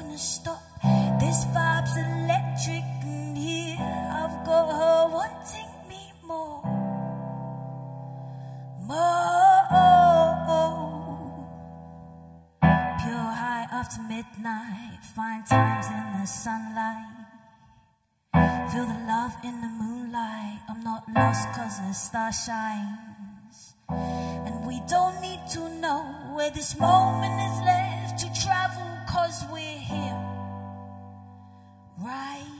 gonna stop. This vibe's electric in here. I've got her wanting me more. More. Pure high after midnight. Find times in the sunlight. Feel the love in the moonlight. I'm not lost cause the star shines. And we don't need to know where this moment is Right